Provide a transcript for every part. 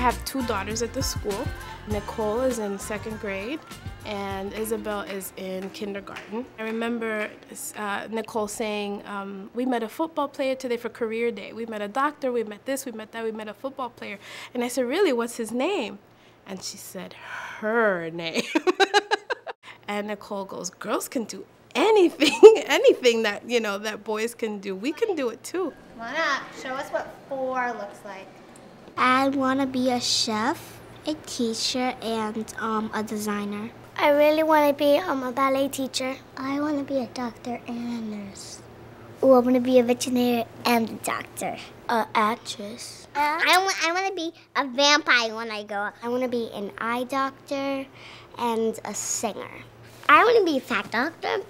have two daughters at the school. Nicole is in second grade and Isabel is in kindergarten. I remember uh, Nicole saying, um, we met a football player today for career day. We met a doctor, we met this, we met that, we met a football player. And I said, really, what's his name? And she said, her name. and Nicole goes, girls can do anything, anything that, you know, that boys can do. We can do it too. Come on up, show us what four looks like. I want to be a chef, a teacher, and um, a designer. I really want to be um, a ballet teacher. I want to be a doctor and a nurse. Oh, I want to be a veterinarian and a doctor. A actress. Uh, I, want, I want to be a vampire when I grow up. I want to be an eye doctor and a singer. I want to be a fat doctor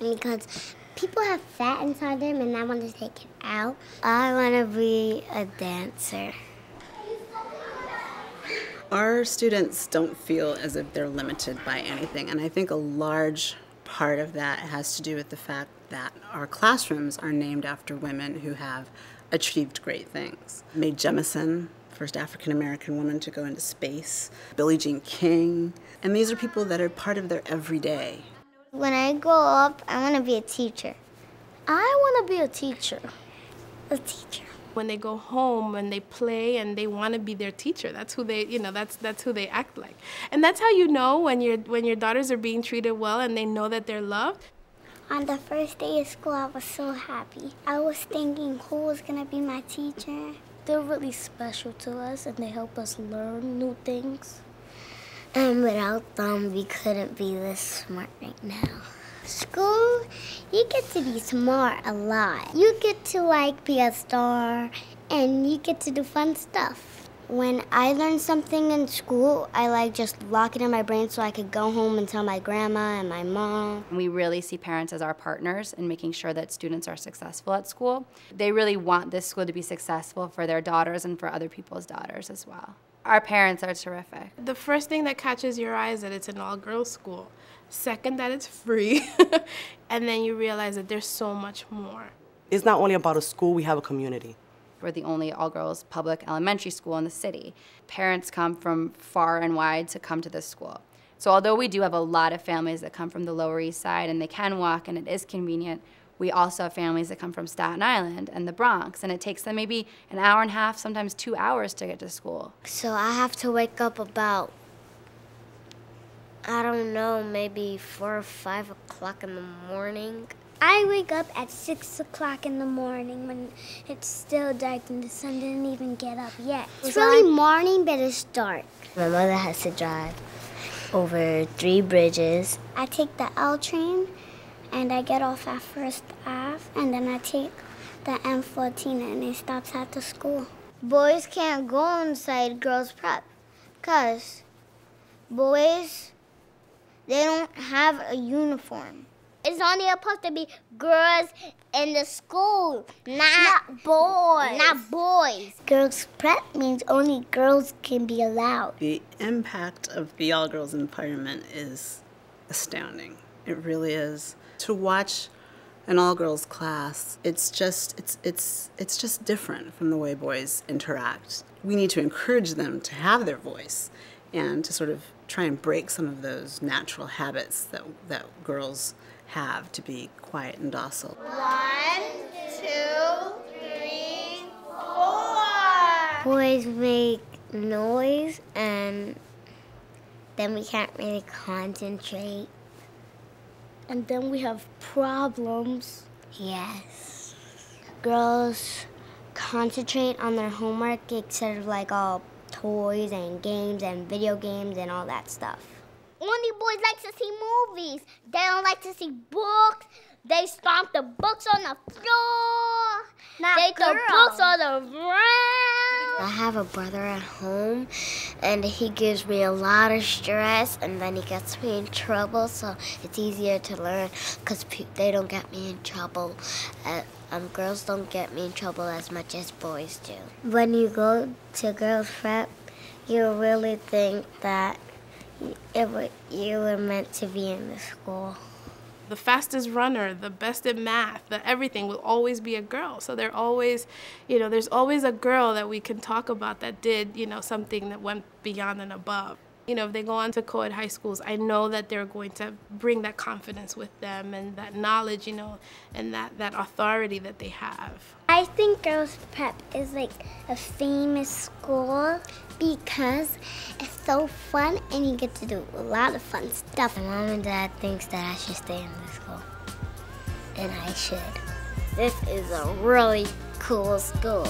because people have fat inside them and I want to take it out. I want to be a dancer. Our students don't feel as if they're limited by anything, and I think a large part of that has to do with the fact that our classrooms are named after women who have achieved great things. Mae Jemison, first African American woman to go into space, Billie Jean King, and these are people that are part of their everyday. When I grow up, I want to be a teacher. I want to be a teacher. A teacher when they go home and they play and they want to be their teacher. That's who they you know that's that's who they act like. And that's how you know when your when your daughters are being treated well and they know that they're loved? On the first day of school i was so happy. I was thinking who was going to be my teacher? They're really special to us and they help us learn new things. And without them we couldn't be this smart right now School, you get to be smart a lot. You get to like be a star and you get to do fun stuff. When I learn something in school, I like just lock it in my brain so I could go home and tell my grandma and my mom. We really see parents as our partners in making sure that students are successful at school. They really want this school to be successful for their daughters and for other people's daughters as well. Our parents are terrific. The first thing that catches your eye is that it's an all-girls school. Second, that it's free. and then you realize that there's so much more. It's not only about a school, we have a community. We're the only all-girls public elementary school in the city. Parents come from far and wide to come to this school. So although we do have a lot of families that come from the Lower East Side and they can walk and it is convenient, we also have families that come from Staten Island and the Bronx, and it takes them maybe an hour and a half, sometimes two hours to get to school. So I have to wake up about I don't know, maybe four or five o'clock in the morning. I wake up at six o'clock in the morning when it's still dark and the sun didn't even get up yet. It's really morning, but it's dark. My mother has to drive over three bridges. I take the L train and I get off at First Ave and then I take the M14 and it stops at the school. Boys can't go inside girls prep because boys they don't have a uniform. It's only supposed to be girls in the school, not, not boys. Not boys. Girls prep means only girls can be allowed. The impact of the all girls environment is astounding. It really is. To watch an all girls class, it's just it's it's it's just different from the way boys interact. We need to encourage them to have their voice and to sort of try and break some of those natural habits that, that girls have to be quiet and docile. One, two, three, four. Boys make noise and then we can't really concentrate. And then we have problems. Yes. Girls concentrate on their homework instead of like all toys and games and video games and all that stuff. Only boys like to see movies. They don't like to see books. They stomp the books on the floor. Not they throw books on the ground. I have a brother at home, and he gives me a lot of stress, and then he gets me in trouble, so it's easier to learn because they don't get me in trouble. Uh, um, girls don't get me in trouble as much as boys do. When you go to girls prep, you really think that it, you were meant to be in the school. The fastest runner, the best at math, the everything will always be a girl. So they're always, you know, there's always a girl that we can talk about that did, you know, something that went beyond and above. You know, if they go on to co-ed high schools, I know that they're going to bring that confidence with them and that knowledge, you know, and that, that authority that they have. I think Girls Prep is like a famous school because it's so fun and you get to do a lot of fun stuff. My mom and dad thinks that I should stay in this school, and I should. This is a really cool school.